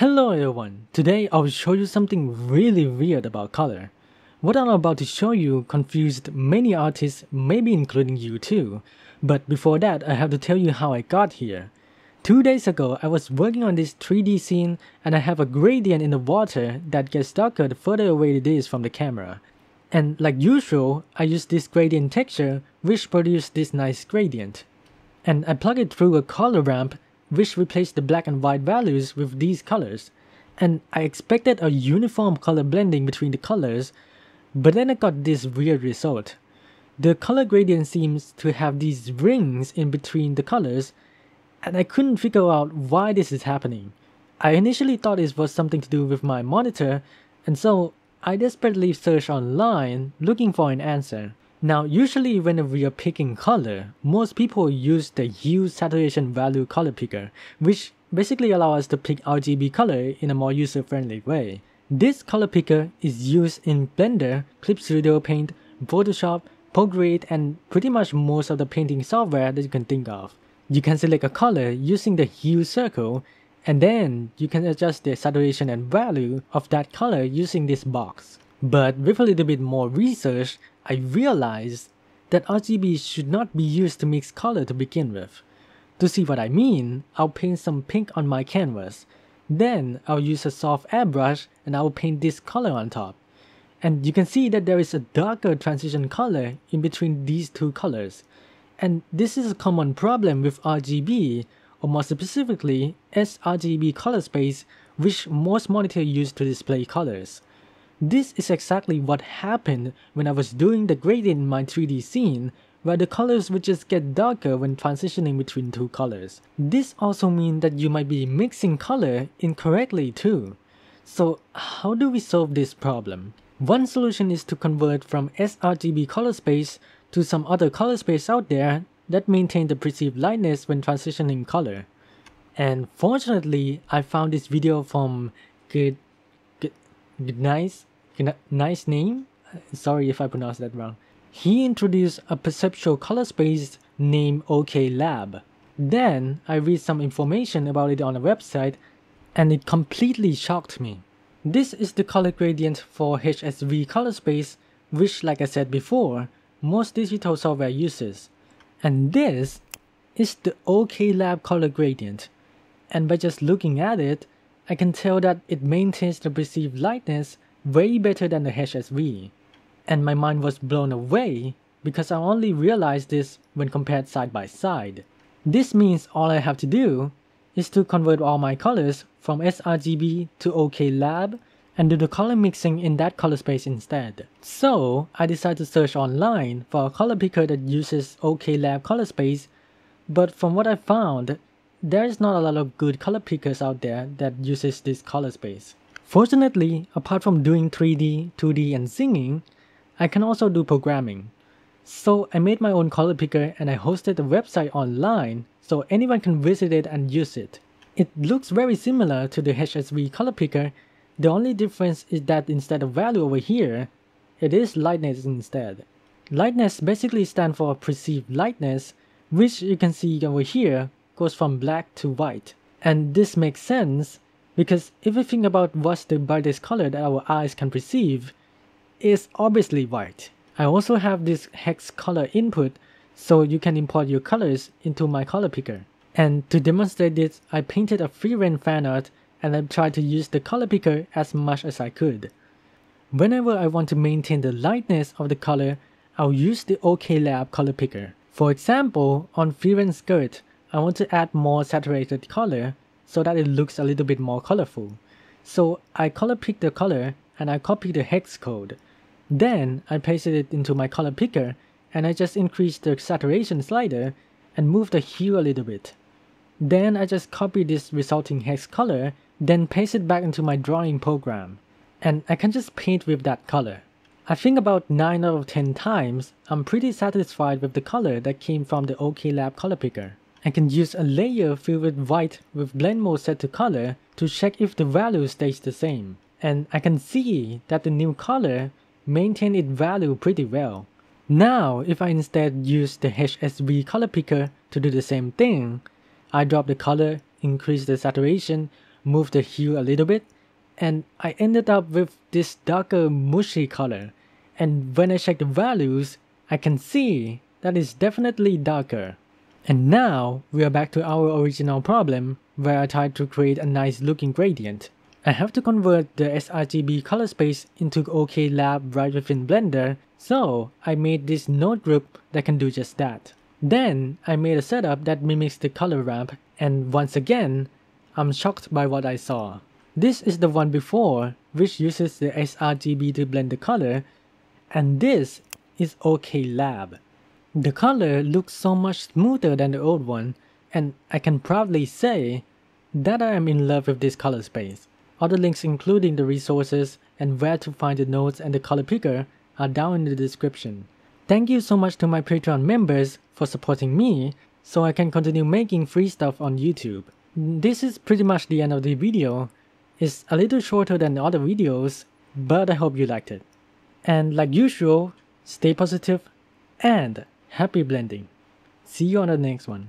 Hello everyone, today I'll show you something really weird about color. What I'm about to show you confused many artists, maybe including you too. But before that, I have to tell you how I got here. Two days ago, I was working on this 3D scene and I have a gradient in the water that gets darker the further away it is from the camera. And like usual, I use this gradient texture which produced this nice gradient. And I plug it through a color ramp which replaced the black and white values with these colors. And I expected a uniform color blending between the colors, but then I got this weird result. The color gradient seems to have these rings in between the colors, and I couldn't figure out why this is happening. I initially thought it was something to do with my monitor, and so I desperately searched online looking for an answer. Now, usually when we are picking color, most people use the hue saturation value color picker, which basically allows us to pick RGB color in a more user-friendly way. This color picker is used in Blender, Clip Studio Paint, Photoshop, Procreate, and pretty much most of the painting software that you can think of. You can select a color using the hue circle, and then you can adjust the saturation and value of that color using this box. But with a little bit more research, I realized that RGB should not be used to mix color to begin with. To see what I mean, I'll paint some pink on my canvas. Then I'll use a soft airbrush and I will paint this color on top. And you can see that there is a darker transition color in between these two colors. And this is a common problem with RGB, or more specifically, sRGB color space, which most monitors use to display colors. This is exactly what happened when I was doing the gradient in my 3D scene, where the colors would just get darker when transitioning between two colors. This also means that you might be mixing color incorrectly too. So how do we solve this problem? One solution is to convert from sRGB color space to some other color space out there that maintain the perceived lightness when transitioning color. And fortunately, I found this video from Good Gneiss, Gneiss Name. Sorry if I pronounced that wrong. He introduced a perceptual color space named OK Lab. Then I read some information about it on a website and it completely shocked me. This is the color gradient for HSV color space, which like I said before, most digital software uses. And this is the OK Lab color gradient. And by just looking at it, I can tell that it maintains the perceived lightness way better than the HSV. And my mind was blown away because I only realized this when compared side by side. This means all I have to do is to convert all my colors from sRGB to OK Lab and do the color mixing in that color space instead. So I decided to search online for a color picker that uses OK Lab color space, but from what I found, there is not a lot of good color pickers out there that uses this color space. Fortunately, apart from doing 3D, 2D and singing, I can also do programming. So I made my own color picker and I hosted a website online so anyone can visit it and use it. It looks very similar to the HSV color picker, the only difference is that instead of value over here, it is lightness instead. Lightness basically stands for perceived lightness, which you can see over here goes from black to white. And this makes sense because think about what's the brightest color that our eyes can perceive, it's obviously white. I also have this hex color input so you can import your colors into my color picker. And to demonstrate this, I painted a Frieren fan art and I tried to use the color picker as much as I could. Whenever I want to maintain the lightness of the color, I'll use the OK Lab color picker. For example, on Frieren skirt, I want to add more saturated color so that it looks a little bit more colorful. So I color pick the color and I copy the hex code. Then I pasted it into my color picker and I just increase the saturation slider and move the hue a little bit. Then I just copy this resulting hex color, then paste it back into my drawing program. And I can just paint with that color. I think about 9 out of 10 times, I'm pretty satisfied with the color that came from the OK Lab color picker. I can use a layer filled with white with blend mode set to color to check if the value stays the same. And I can see that the new color maintain its value pretty well. Now, if I instead use the HSV color picker to do the same thing, I drop the color, increase the saturation, move the hue a little bit, and I ended up with this darker mushy color. And when I check the values, I can see that it's definitely darker. And now we are back to our original problem where I tried to create a nice looking gradient. I have to convert the sRGB color space into OKLab right within Blender, so I made this node group that can do just that. Then I made a setup that mimics the color ramp and once again, I'm shocked by what I saw. This is the one before, which uses the sRGB to blend the color, and this is OKLab. The color looks so much smoother than the old one, and I can proudly say that I am in love with this color space. Other links including the resources and where to find the nodes and the color picker are down in the description. Thank you so much to my Patreon members for supporting me so I can continue making free stuff on YouTube. This is pretty much the end of the video. It's a little shorter than the other videos, but I hope you liked it. And like usual, stay positive and happy blending. See you on the next one.